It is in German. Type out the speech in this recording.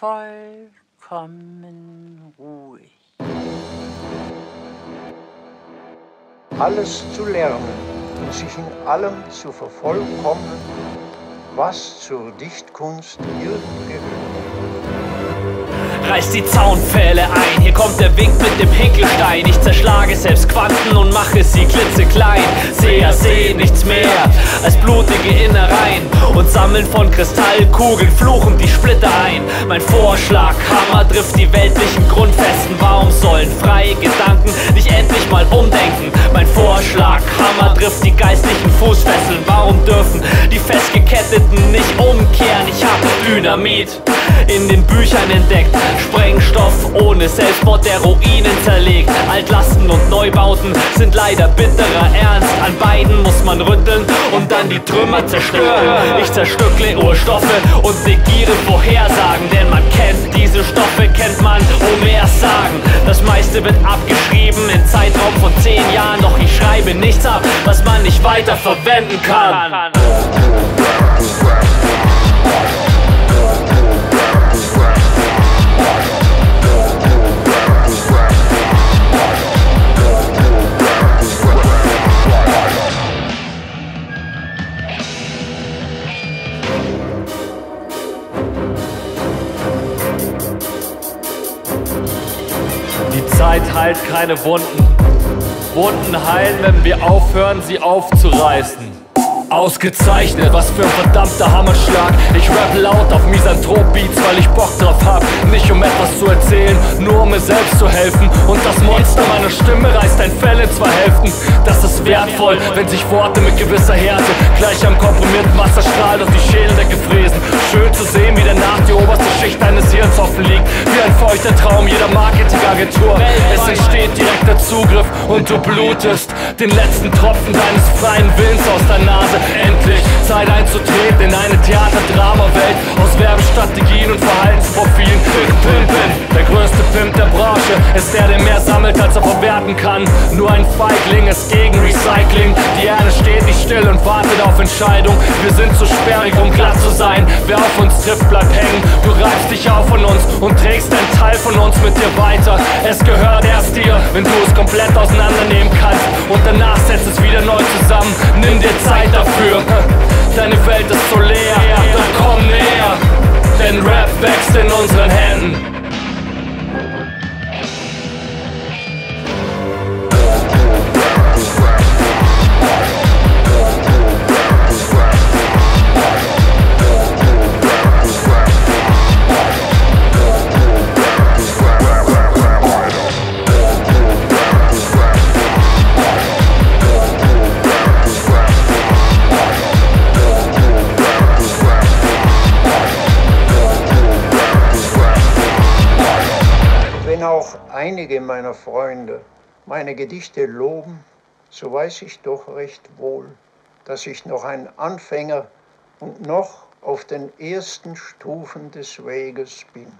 vollkommen ruhig. Alles zu lernen und sich in allem zu vervollkommnen, was zur Dichtkunst irgend gehört reiß die Zaunpfähle ein. Hier kommt der Wink mit dem Hinkelstein. Ich zerschlage selbst Quanten und mache sie klitzeklein. Seher seh nichts mehr als blutige Innereien und sammeln von Kristallkugeln fluchen die Splitter ein. Mein Vorschlag, Hammer trifft die weltlichen Grundfesten. Warum sollen freie Gedanken nicht endlich mal umdenken? Mein Vorschlag, Hammer trifft die geistlichen Fußfesseln. Warum dürfen die Festgeketteten nicht umkehren? Ich hab Dynamit in den Büchern entdeckt. Sprengstoff ohne Selbstmord der Ruinen zerlegt. Altlasten und Neubauten sind leider bitterer Ernst. An beiden muss man rütteln und dann die Trümmer zerstören. Ich zerstückle Urstoffe und negiere Vorhersagen, denn man kennt diese Stoffe, kennt man Homers Sagen. Das meiste wird abgeschrieben in Zeitraum von zehn Jahren, doch ich schreibe nichts ab, was man nicht weiter verwenden kann. Zeit heilt keine Wunden. Wunden heilen, wenn wir aufhören, sie aufzureißen. Ausgezeichnet, was für ein verdammter Hammerschlag. Ich rap laut auf Misanthrop-Beats, weil ich Bock drauf hab. Nicht um etwas zu erzählen, nur um mir selbst zu helfen. Und das Monster meiner Stimme reißt ein Fell in zwei Hälften. Das ist wertvoll, wenn sich Worte mit gewisser Härte Gleich am komprimierten Wasser strahlt auf die Schädel der Gefräsen. Schön zu sehen, wie danach die oberste Schicht deines Hirns offen liegt Ein feuchter Traum jeder Marketingagentur Es entsteht direkter Zugriff und du blutest Den letzten Tropfen deines freien Willens aus der Nase endlich Zeit einzutreten in eine Theater-Drama-Welt aus Werbestrategien und Verhaltensprofilen. Pimpin, der größte Pimp der Branche, ist der, der mehr sammelt, als er verwerten kann. Nur ein Feigling ist Entscheidung. Wir sind zu sperrig, um glatt zu sein. Wer auf uns trifft, bleibt hängen. Du reibst dich auf von uns und trägst einen Teil von uns mit dir weiter. Es gehört erst dir, wenn du es komplett auseinandernehmen kannst. Und danach setzt es wieder neu zusammen. Nimm dir Zeit dafür. Deine Welt ist so leer, einige meiner Freunde meine Gedichte loben, so weiß ich doch recht wohl, dass ich noch ein Anfänger und noch auf den ersten Stufen des Weges bin.